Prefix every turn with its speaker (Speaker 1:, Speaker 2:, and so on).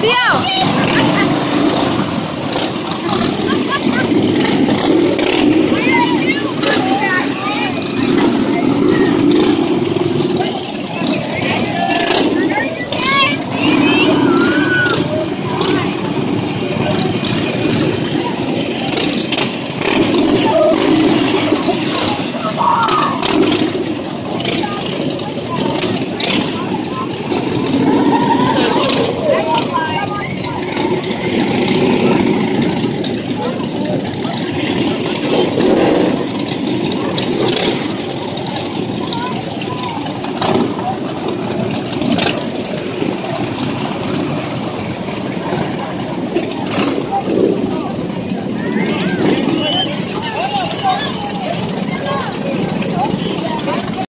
Speaker 1: Theo!